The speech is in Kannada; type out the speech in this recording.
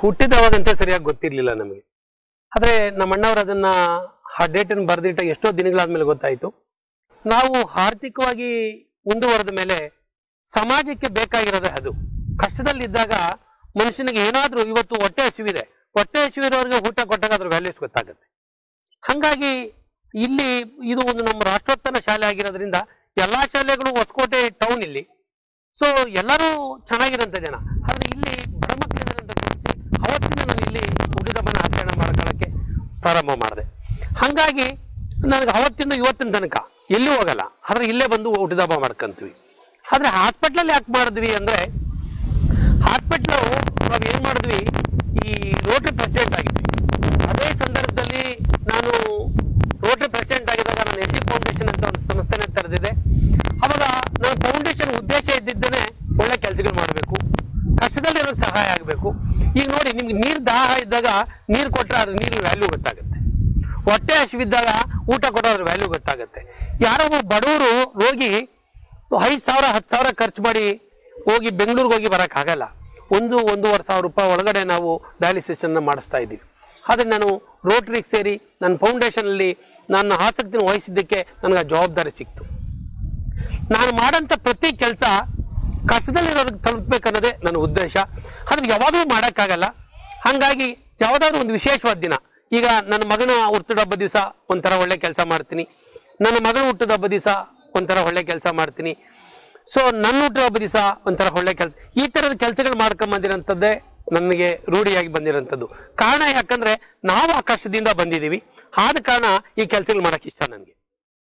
ಹುಟ್ಟಿದವಾಗಂತೆ ಸರಿಯಾಗಿ ಗೊತ್ತಿರಲಿಲ್ಲ ನಮಗೆ. ಆದರೆ ನಮ್ಮ ಅಣ್ಣವ್ರು ಅದನ್ನ ಆ ಡೇಟನ್ನು ಬರೆದಿಟ್ಟ ಎಷ್ಟೋ ದಿನಗಳಾದ್ಮೇಲೆ ಗೊತ್ತಾಯಿತು. ನಾವು ಆರ್ಥಿಕವಾಗಿ ಮುಂದುವರೆದ ಮೇಲೆ ಸಮಾಜಕ್ಕೆ ಬೇಕಾಗಿರೋದೇ ಅದು. ಕಷ್ಟದಲ್ಲಿದ್ದಾಗ ಮನುಷ್ಯನಿಗೆ ಏನಾದರೂ ಇವತ್ತು ಹೊಟ್ಟೆ ಹಸಿವಿದೆ. ಹೊಟ್ಟೆ ಹಸಿವಿರೋರಿಗೆ ಊಟ ಕೊಟ್ಟಾಗ ಅದ್ರ ವ್ಯಾಲ್ಯೂಸ್ ಗೊತ್ತಾಗುತ್ತೆ. ಹಾಗಾಗಿ ಇಲ್ಲಿ ಇದು ಒಂದು ನಮ್ಮ ರಾಷ್ಟ್ರೋತ್ತನ ಶಾಲೆ ಆಗಿರೋದ್ರಿಂದ ಎಲ್ಲಾ ಶಾಲೆಗಳು ಹೊಸಕೋಟೆ ಟೌನ್ ಇಲ್ಲಿ. ಸೊ ಎಲ್ಲರೂ ಚೆನ್ನಾಗಿರೋಂಥ ಜನ. ಆದರೆ ಇಲ್ಲಿ ಪ್ರಾರಂಭ ಮಾಡಿದೆ. ಹಾಗಾಗಿ ನನಗೆ ಅವತ್ತಿಂದ ಇವತ್ತಿನ ತನಕ ಎಲ್ಲೂ ಹೋಗಲ್ಲ. ಆದರೆ ಇಲ್ಲೇ ಬಂದು ಹುಟ್ಟಿದಬ್ಬ ಮಾಡ್ಕೊಂತೀವಿ. ಆದರೆ ಹಾಸ್ಪಿಟ್ಲಲ್ಲಿ ಯಾಕೆ ಮಾಡಿದ್ವಿ ಅಂದರೆ ಹಾಸ್ಪಿಟ್ಲು ನಾವು ಏನು ಮಾಡಿದ್ವಿ, ಈ ರೋಟ್ರಿ ಪ್ರೆಸಿಡೆಂಟ್ ಆಗಿದ್ವಿ. ಅದೇ ಸಂದರ್ಭದಲ್ಲಿ ನಾನು ರೋಟ್ರಿ ಪ್ರೆಸಿಡೆಂಟ್ ಆಗಿದ್ದಾಗ ನಾನು ಎಲ್ ಟಿ ಫೌಂಡೇಶನ್ ಅಂತ ಒಂದು ಸಂಸ್ಥೆನ ತೆರೆದಿದೆ ಅವಾಗ ನಾನು ಫೌಂಡೇಶನ್ ಉದ್ದೇಶ ಇದ್ದಿದ್ದೇನೆ ಒಳ್ಳೆ ಕೆಲಸಗಳು ಮಾಡಬೇಕು. ಸಹಾಯ ಆಗಬೇಕು. ಈಗ ನೋಡಿ, ನಿಮ್ಗೆ ನೀರು ದಾಹ ಇದ್ದಾಗ ನೀರು ಕೊಟ್ಟರೆ ಅದ್ರ ನೀರಿನ ವ್ಯಾಲ್ಯೂ ಗೊತ್ತಾಗುತ್ತೆ. ಹೊಟ್ಟೆ ಹಸಿವಿದ್ದಾಗ ಊಟ ಕೊಟ್ಟರೆ ಅದ್ರ ವ್ಯಾಲ್ಯೂ ಗೊತ್ತಾಗುತ್ತೆ. ಯಾರೋ ಬಡವರು ರೋಗಿ ಐದು ಸಾವಿರ ಹತ್ತು ಸಾವಿರ ಖರ್ಚು ಮಾಡಿ ಹೋಗಿ ಬೆಂಗಳೂರಿಗೆ ಹೋಗಿ ಬರೋಕ್ಕಾಗಲ್ಲ ಒಂದು, ಒಂದೂವರೆ ಸಾವಿರ ರೂಪಾಯಿ ಒಳಗಡೆ ನಾವು ಡಯಾಲಿಸಿಸನ್ನು ಮಾಡಿಸ್ತಾ ಇದ್ದೀವಿ. ಆದರೆ ನಾನು ರೋಟ್ರಿಗೆ ಸೇರಿ ನನ್ನ ಫೌಂಡೇಶನಲ್ಲಿ ನನ್ನ ಆಸಕ್ತಿನ ವಹಿಸಿದ್ದಕ್ಕೆ ನನಗೆ ಆ ಜವಾಬ್ದಾರಿ ಸಿಕ್ತು. ನಾನು ಮಾಡೋಂಥ ಪ್ರತಿ ಕೆಲಸ ಕಷ್ಟದಲ್ಲಿರೋರಿಗೆ ತಲುಪಬೇಕನ್ನೋದೇ ನನ್ನ ಉದ್ದೇಶ. ಅದನ್ನು ಯಾವಾಗಲೂ ಮಾಡೋಕ್ಕಾಗಲ್ಲ. ಹಾಗಾಗಿ ಯಾವುದಾದ್ರೂ ಒಂದು ವಿಶೇಷವಾದ ದಿನ. ಈಗ ನನ್ನ ಮಗನ ಹುಟ್ಟಿದ ಹಬ್ಬ ದಿವಸ ಒಂಥರ ಒಳ್ಳೆ ಕೆಲಸ ಮಾಡ್ತೀನಿ. ನನ್ನ ಮಗನ ಹುಟ್ಟಿದ ಹಬ್ಬ ದಿವಸ ಒಂಥರ ಒಳ್ಳೆ ಕೆಲಸ ಮಾಡ್ತೀನಿ. ಸೊ ನನ್ನ ಹುಟ್ಟಿದ ಹಬ್ಬ ದಿವಸ ಒಂಥರ ಒಳ್ಳೆ ಕೆಲಸ. ಈ ಥರದ ಕೆಲಸಗಳು ಮಾಡ್ಕೊಂಬಂದಿರೋಂಥದ್ದೇ ನನಗೆ ರೂಢಿಯಾಗಿ ಬಂದಿರೋಂಥದ್ದು. ಕಾರಣ ಯಾಕಂದರೆ ನಾವು ಆ ಕಷ್ಟದಿಂದ ಬಂದಿದ್ದೀವಿ. ಆದ ಕಾರಣ ಈ ಕೆಲಸಗಳು ಮಾಡೋಕ್ಕೆ ಇಷ್ಟ ನನಗೆ.